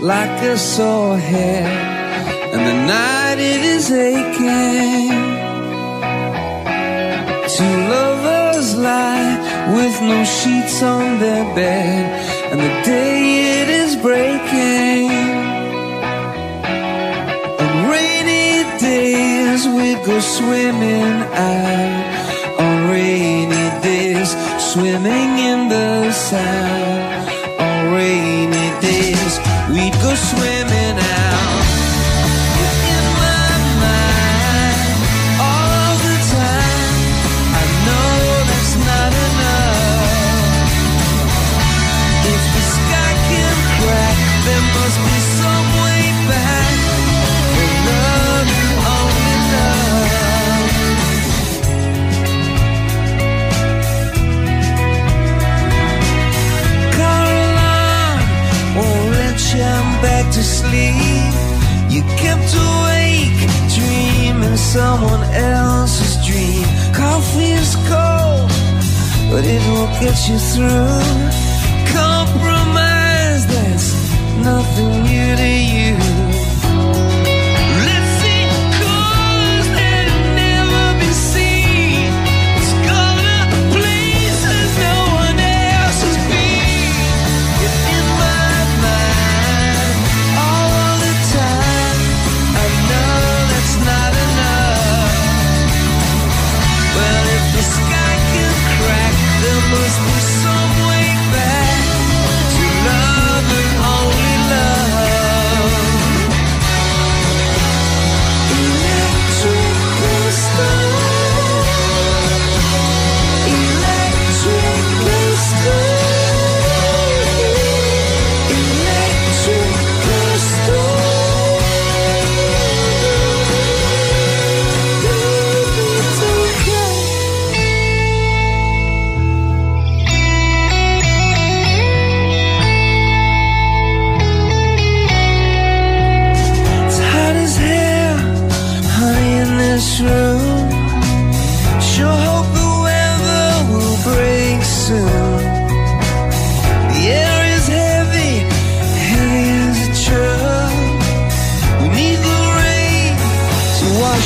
like a sore head, and the night it is aching. Two lovers lie with no sheets on their bed, and the day it is breaking. On rainy days we go swimming out. On rainy days, swimming in the sand. We'd go swimming out. In my mind all the time. I know that's not enough. If the sky can crack, there must be some to sleep. You kept awake, dreaming someone else's dream. Coffee is cold, but it will get you through. Compromise, that's nothing new to you.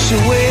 Wash away